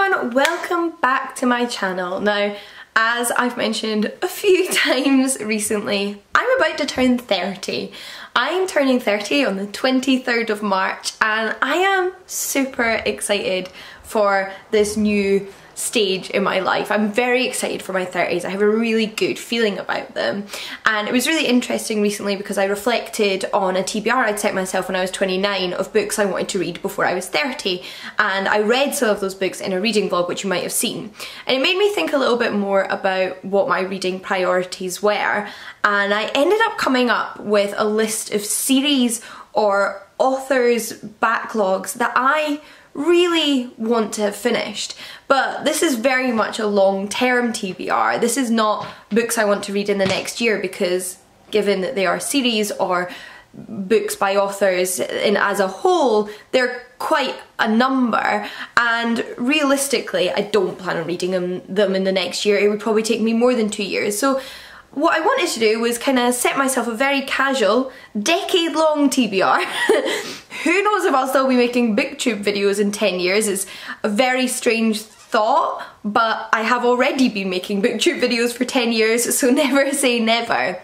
everyone, welcome back to my channel. Now, as I've mentioned a few times recently, I'm about to turn 30. I'm turning 30 on the 23rd of March and I am super excited for this new stage in my life. I'm very excited for my 30s. I have a really good feeling about them. And it was really interesting recently because I reflected on a TBR I'd set myself when I was 29 of books I wanted to read before I was 30. And I read some of those books in a reading vlog, which you might have seen. And it made me think a little bit more about what my reading priorities were. And I ended up coming up with a list of series or authors' backlogs that I really want to have finished. But this is very much a long-term TBR. This is not books I want to read in the next year because given that they are series or books by authors and as a whole they're quite a number and realistically I don't plan on reading them, them in the next year it would probably take me more than two years so what I wanted to do was kind of set myself a very casual, decade-long TBR. Who knows if I'll still be making booktube videos in 10 years, it's a very strange thought, but I have already been making booktube videos for 10 years, so never say never.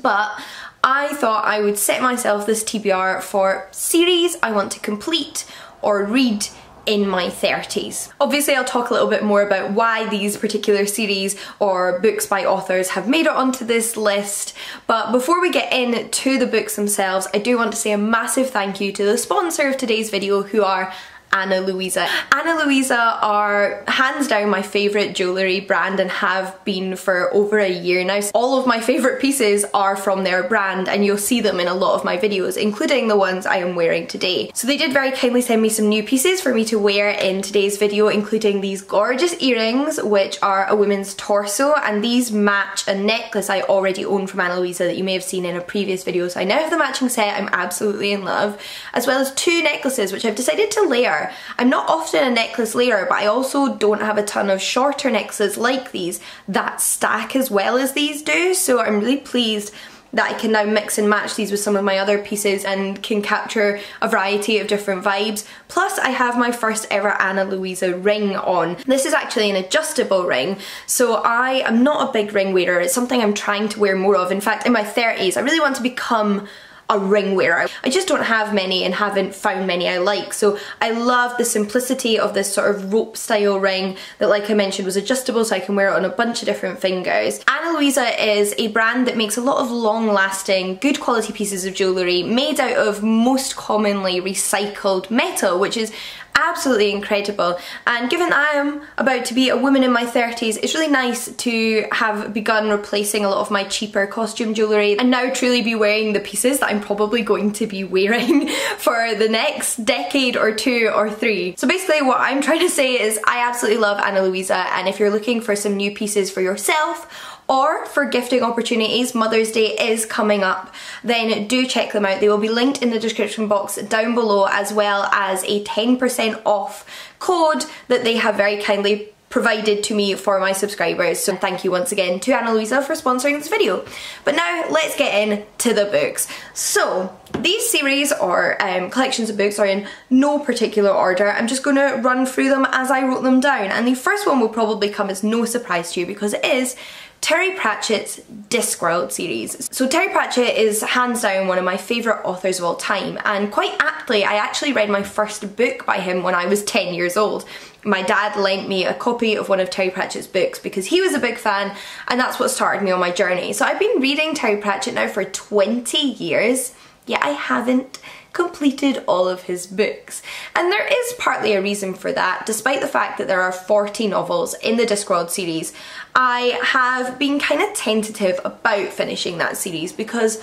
But I thought I would set myself this TBR for series I want to complete or read in my 30s. Obviously I'll talk a little bit more about why these particular series or books by authors have made it onto this list but before we get into the books themselves I do want to say a massive thank you to the sponsor of today's video who are Ana Luisa. Ana Luisa are hands down my favourite jewellery brand and have been for over a year now. All of my favourite pieces are from their brand and you'll see them in a lot of my videos, including the ones I am wearing today. So they did very kindly send me some new pieces for me to wear in today's video, including these gorgeous earrings, which are a woman's torso, and these match a necklace I already own from Ana Luisa that you may have seen in a previous video. So I now have the matching set, I'm absolutely in love, as well as two necklaces, which I've decided to layer I'm not often a necklace layer, but I also don't have a ton of shorter necklaces like these that stack as well as these do, so I'm really pleased that I can now mix and match these with some of my other pieces and can capture a variety of different vibes. Plus I have my first ever Ana Luisa ring on. This is actually an adjustable ring, so I am not a big ring wearer. It's something I'm trying to wear more of. In fact, in my 30s, I really want to become a ring wearer. I just don't have many and haven't found many I like. So I love the simplicity of this sort of rope style ring that like I mentioned was adjustable so I can wear it on a bunch of different fingers. Ana Luisa is a brand that makes a lot of long lasting, good quality pieces of jewellery made out of most commonly recycled metal, which is absolutely incredible and given I am about to be a woman in my 30s it's really nice to have begun replacing a lot of my cheaper costume jewellery and now truly be wearing the pieces that I'm probably going to be wearing for the next decade or two or three. So basically what I'm trying to say is I absolutely love Ana Luisa and if you're looking for some new pieces for yourself or for gifting opportunities, Mother's Day is coming up, then do check them out. They will be linked in the description box down below as well as a 10% off code that they have very kindly provided to me for my subscribers. So thank you once again to Ana Luisa for sponsoring this video. But now let's get into the books. So these series or um, collections of books are in no particular order. I'm just going to run through them as I wrote them down. And the first one will probably come as no surprise to you because it is Terry Pratchett's Discworld series. So Terry Pratchett is hands down one of my favourite authors of all time and quite aptly I actually read my first book by him when I was 10 years old. My dad lent me a copy of one of Terry Pratchett's books because he was a big fan and that's what started me on my journey. So I've been reading Terry Pratchett now for 20 years, yet I haven't completed all of his books. And there is partly a reason for that, despite the fact that there are 40 novels in the Discworld series. I have been kind of tentative about finishing that series because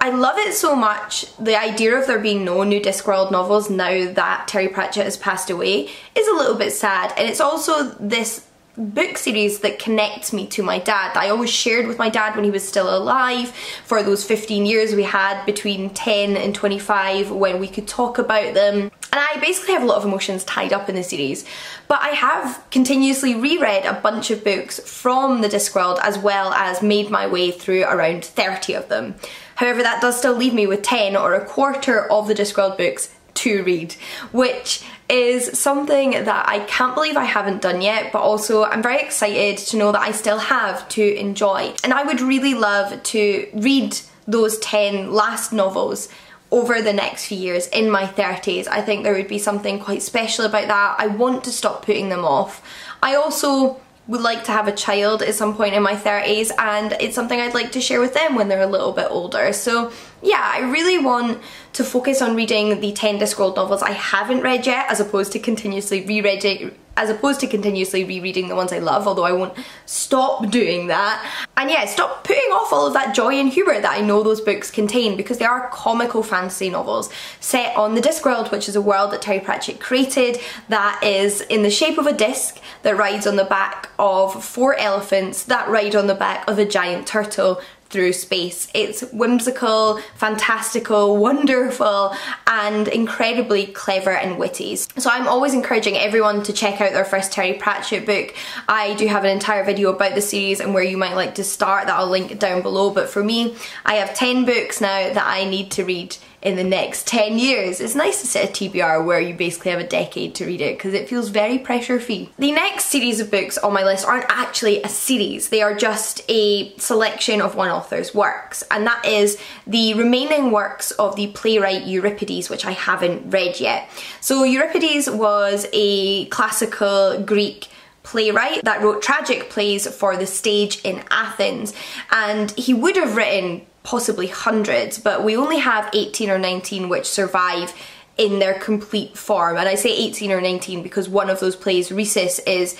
I love it so much. The idea of there being no new Discworld novels now that Terry Pratchett has passed away is a little bit sad and it's also this book series that connects me to my dad I always shared with my dad when he was still alive. For those 15 years we had between 10 and 25 when we could talk about them. And I basically have a lot of emotions tied up in the series. But I have continuously reread a bunch of books from the Discworld as well as made my way through around 30 of them. However that does still leave me with 10 or a quarter of the Discworld books to read, which is something that I can't believe I haven't done yet, but also I'm very excited to know that I still have to enjoy. And I would really love to read those 10 last novels over the next few years in my 30s. I think there would be something quite special about that. I want to stop putting them off. I also would like to have a child at some point in my 30s and it's something I'd like to share with them when they're a little bit older. So yeah, I really want to focus on reading the 10 Discworld novels I haven't read yet as opposed to continuously rereading as opposed to continuously rereading the ones I love, although I won't stop doing that. And yeah, stop putting off all of that joy and humour that I know those books contain because they are comical fantasy novels set on the Discworld, which is a world that Terry Pratchett created that is in the shape of a disc that rides on the back of four elephants that ride on the back of a giant turtle through space. It's whimsical, fantastical, wonderful, and incredibly clever and witty. So I'm always encouraging everyone to check out their first Terry Pratchett book. I do have an entire video about the series and where you might like to start that I'll link down below, but for me, I have 10 books now that I need to read in the next 10 years. It's nice to set a TBR where you basically have a decade to read it because it feels very pressure free. The next series of books on my list aren't actually a series, they are just a selection of one author's works and that is the remaining works of the playwright Euripides which I haven't read yet. So Euripides was a classical Greek playwright that wrote tragic plays for the stage in Athens and he would have written possibly hundreds, but we only have 18 or 19 which survive in their complete form. And I say 18 or 19 because one of those plays, Rhesus, is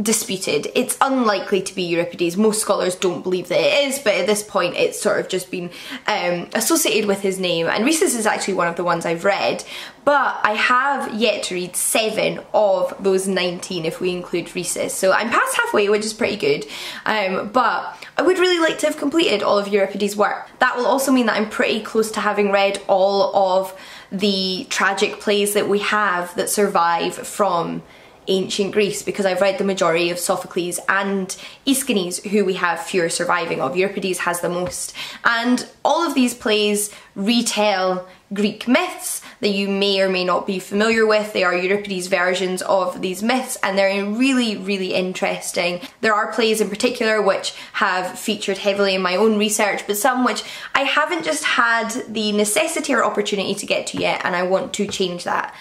disputed. It's unlikely to be Euripides. Most scholars don't believe that it is, but at this point it's sort of just been um, associated with his name. And Rhesus is actually one of the ones I've read, but I have yet to read seven of those 19 if we include Rhesus. So I'm past halfway, which is pretty good. Um, but I would really like to have completed all of Euripides' work. That will also mean that I'm pretty close to having read all of the tragic plays that we have that survive from ancient Greece because I've read the majority of Sophocles and Aeschylus who we have fewer surviving of. Euripides has the most. And all of these plays retell Greek myths that you may or may not be familiar with. They are Euripides versions of these myths and they're really, really interesting. There are plays in particular which have featured heavily in my own research, but some which I haven't just had the necessity or opportunity to get to yet and I want to change that.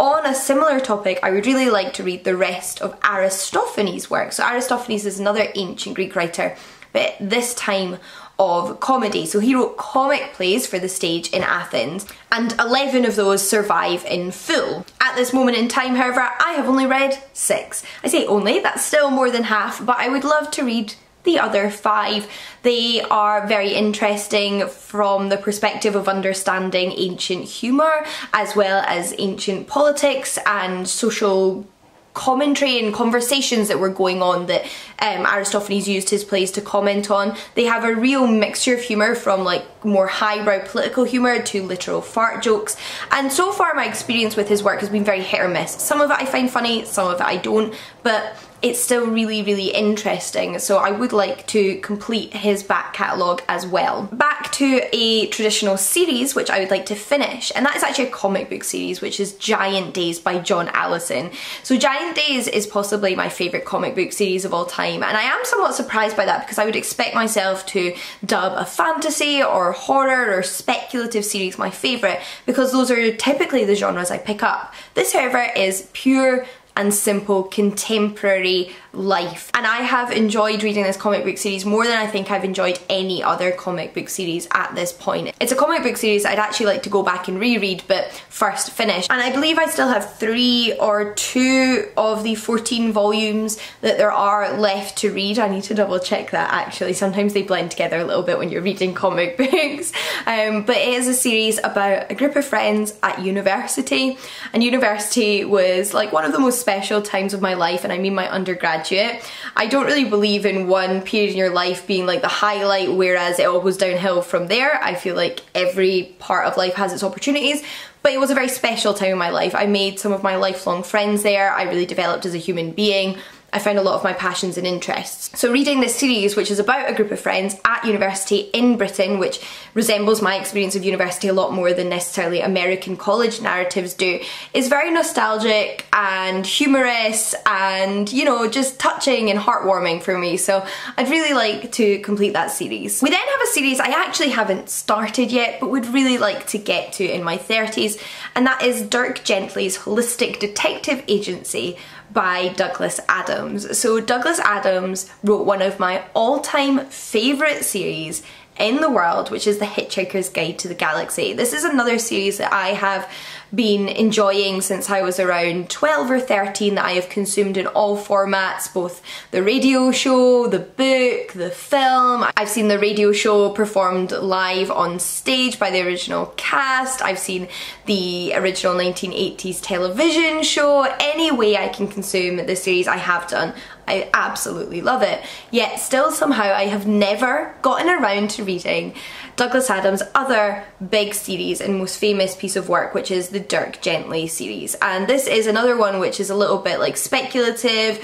On a similar topic, I would really like to read the rest of Aristophanes' work. So Aristophanes is another ancient Greek writer, but this time of comedy. So he wrote comic plays for the stage in Athens, and 11 of those survive in full. At this moment in time, however, I have only read six. I say only, that's still more than half, but I would love to read the other five. They are very interesting from the perspective of understanding ancient humour as well as ancient politics and social commentary and conversations that were going on that um, Aristophanes used his plays to comment on. They have a real mixture of humour from like more highbrow political humour to literal fart jokes and so far my experience with his work has been very hit or miss. Some of it I find funny, some of it I don't, but it's still really, really interesting. So I would like to complete his back catalogue as well. Back to a traditional series, which I would like to finish, and that is actually a comic book series, which is Giant Days by John Allison. So Giant Days is possibly my favourite comic book series of all time, and I am somewhat surprised by that because I would expect myself to dub a fantasy or horror or speculative series my favourite because those are typically the genres I pick up. This, however, is pure and simple contemporary life. And I have enjoyed reading this comic book series more than I think I've enjoyed any other comic book series at this point. It's a comic book series I'd actually like to go back and reread but first finish. And I believe I still have three or two of the 14 volumes that there are left to read. I need to double check that actually. Sometimes they blend together a little bit when you're reading comic books. Um, but it is a series about a group of friends at university. And university was like one of the most special times of my life and I mean my undergraduate. I don't really believe in one period in your life being like the highlight whereas it all goes downhill from there. I feel like every part of life has its opportunities but it was a very special time in my life. I made some of my lifelong friends there. I really developed as a human being. I found a lot of my passions and interests. So reading this series, which is about a group of friends at university in Britain, which resembles my experience of university a lot more than necessarily American college narratives do, is very nostalgic and humorous and, you know, just touching and heartwarming for me. So I'd really like to complete that series. We then have a series I actually haven't started yet, but would really like to get to in my 30s, and that is Dirk Gently's Holistic Detective Agency by Douglas Adams. So Douglas Adams wrote one of my all-time favourite series in the world, which is The Hitchhiker's Guide to the Galaxy. This is another series that I have been enjoying since I was around 12 or 13 that I have consumed in all formats, both the radio show, the book, the film. I've seen the radio show performed live on stage by the original cast. I've seen the original 1980s television show. Any way I can consume the series I have done. I absolutely love it. Yet still somehow I have never gotten around to reading Douglas Adams' other big series and most famous piece of work, which is the Dirk Gently series. And this is another one which is a little bit like speculative,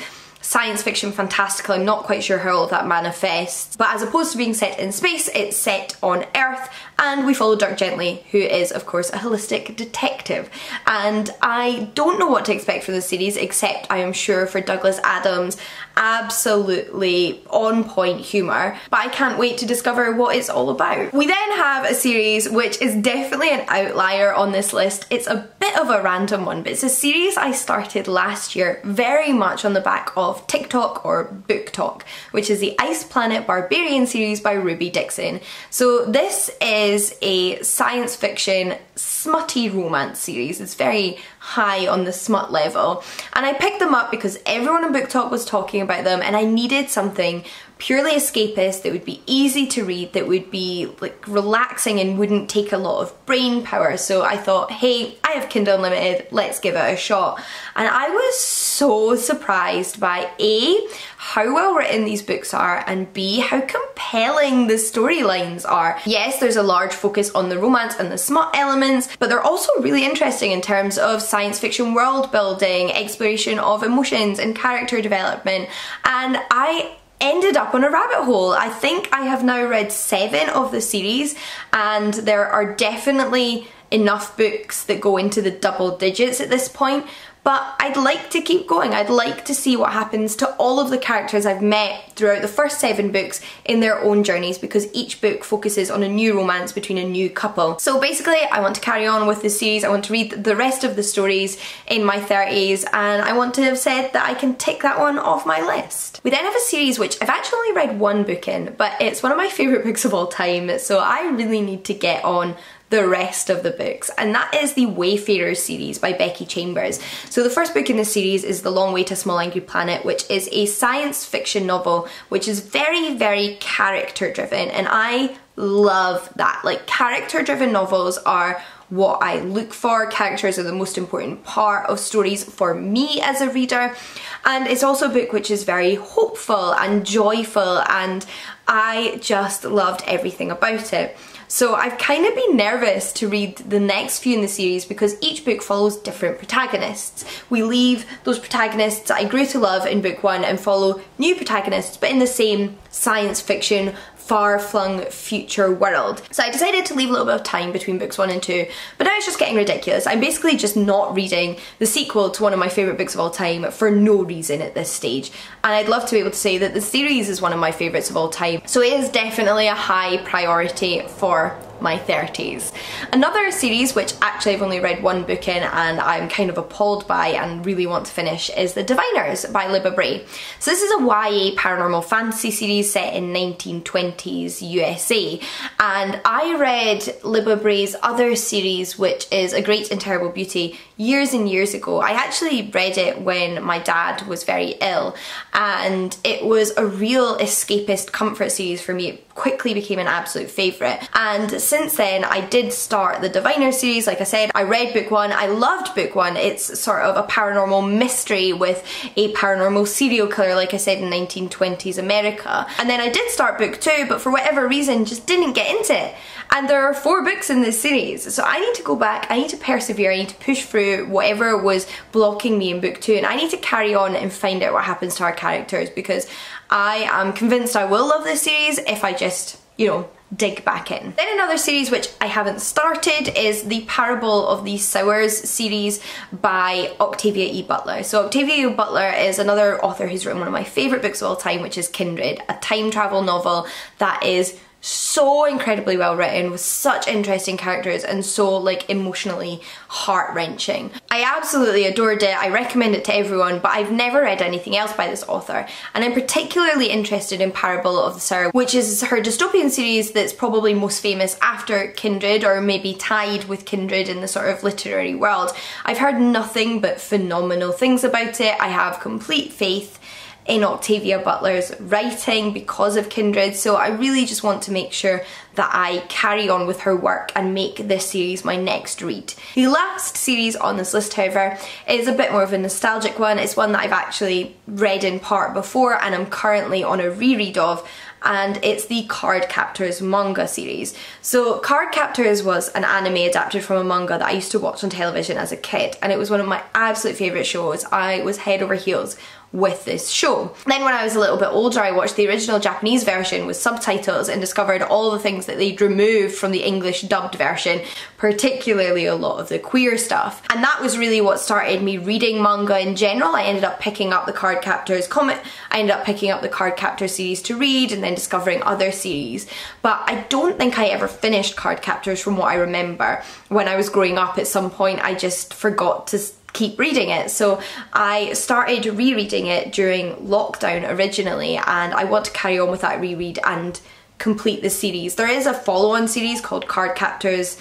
science fiction fantastical. I'm not quite sure how all of that manifests. But as opposed to being set in space, it's set on Earth and we follow Dirk Gently, who is of course a holistic detective. And I don't know what to expect from this series, except I am sure for Douglas Adams, absolutely on point humour. But I can't wait to discover what it's all about. We then have a series which is definitely an outlier on this list. It's a bit of a random one, but it's a series I started last year, very much on the back of TikTok or BookTok, which is the Ice Planet Barbarian series by Ruby Dixon. So this is a science fiction smutty romance series. It's very high on the smut level. And I picked them up because everyone on BookTok was talking about them and I needed something purely escapist that would be easy to read, that would be like relaxing and wouldn't take a lot of brain power. So I thought, hey, I have Kindle Unlimited, let's give it a shot. And I was so surprised by A, how well written these books are, and B, how compelling the storylines are. Yes, there's a large focus on the romance and the smut elements, but they're also really interesting in terms of science fiction world building, exploration of emotions and character development. And I ended up on a rabbit hole. I think I have now read seven of the series and there are definitely enough books that go into the double digits at this point but I'd like to keep going. I'd like to see what happens to all of the characters I've met throughout the first seven books in their own journeys because each book focuses on a new romance between a new couple. So basically I want to carry on with the series, I want to read the rest of the stories in my 30s and I want to have said that I can tick that one off my list. We then have a series which I've actually only read one book in but it's one of my favourite books of all time so I really need to get on the rest of the books and that is the Wayfarers series by Becky Chambers. So the first book in the series is The Long Way to Small Angry Planet which is a science fiction novel which is very very character driven and I love that. Like character driven novels are what I look for. Characters are the most important part of stories for me as a reader. And it's also a book which is very hopeful and joyful and I just loved everything about it. So I've kind of been nervous to read the next few in the series because each book follows different protagonists. We leave those protagonists I grew to love in book one and follow new protagonists but in the same science fiction far-flung future world. So I decided to leave a little bit of time between books one and two, but now it's just getting ridiculous. I'm basically just not reading the sequel to one of my favourite books of all time for no reason at this stage. And I'd love to be able to say that the series is one of my favourites of all time. So it is definitely a high priority for my 30s. Another series which actually I've only read one book in and I'm kind of appalled by and really want to finish is The Diviners by Libba Bray. So this is a YA paranormal fantasy series set in 1920s USA and I read Libba Bray's other series which is A Great and Terrible Beauty years and years ago. I actually read it when my dad was very ill and it was a real escapist comfort series for me. It quickly became an absolute favourite and since then I did start the Diviner series, like I said, I read book one, I loved book one, it's sort of a paranormal mystery with a paranormal serial killer like I said in 1920s America. And then I did start book two but for whatever reason just didn't get into it. And there are four books in this series. So I need to go back, I need to persevere, I need to push through whatever was blocking me in book two. And I need to carry on and find out what happens to our characters because I am convinced I will love this series if I just, you know, dig back in. Then another series which I haven't started is the Parable of the Sowers series by Octavia E. Butler. So Octavia E. Butler is another author who's written one of my favourite books of all time which is Kindred, a time travel novel that is so incredibly well written with such interesting characters and so like emotionally heart-wrenching. I absolutely adored it, I recommend it to everyone but I've never read anything else by this author and I'm particularly interested in Parable of the Sower which is her dystopian series that's probably most famous after Kindred or maybe tied with Kindred in the sort of literary world. I've heard nothing but phenomenal things about it, I have complete faith in Octavia Butler's writing because of Kindred so I really just want to make sure that I carry on with her work and make this series my next read. The last series on this list however is a bit more of a nostalgic one. It's one that I've actually read in part before and I'm currently on a reread of and it's the Card Captors manga series. So Card Captors was an anime adapted from a manga that I used to watch on television as a kid and it was one of my absolute favourite shows. I was head over heels with this show. Then when I was a little bit older I watched the original Japanese version with subtitles and discovered all the things that they'd removed from the English dubbed version, particularly a lot of the queer stuff. And that was really what started me reading manga in general. I ended up picking up the Cardcaptors comic, I ended up picking up the Cardcaptor series to read and then discovering other series. But I don't think I ever finished Cardcaptors from what I remember. When I was growing up at some point I just forgot to keep reading it. So I started rereading it during lockdown originally and I want to carry on with that reread and complete the series. There is a follow-on series called Cardcaptors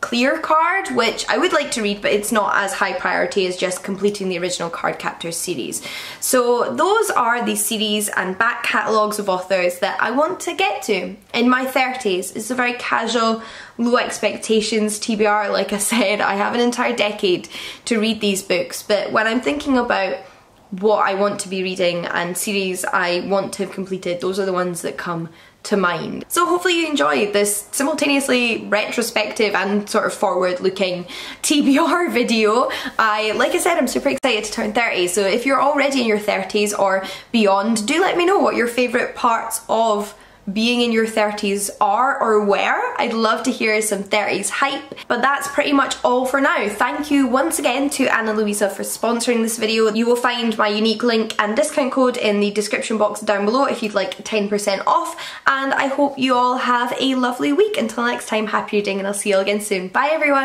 clear card which I would like to read but it's not as high priority as just completing the original Cardcaptors series. So those are the series and back catalogues of authors that I want to get to in my 30s. It's a very casual, low expectations TBR like I said. I have an entire decade to read these books but when I'm thinking about what I want to be reading and series I want to have completed, those are the ones that come to mind. So hopefully you enjoyed this simultaneously retrospective and sort of forward looking TBR video. I, like I said, I'm super excited to turn 30 so if you're already in your 30s or beyond, do let me know what your favourite parts of being in your 30s are or were. I'd love to hear some 30s hype, but that's pretty much all for now. Thank you once again to Ana Luisa for sponsoring this video. You will find my unique link and discount code in the description box down below if you'd like 10% off, and I hope you all have a lovely week. Until next time, happy reading and I'll see you all again soon. Bye everyone!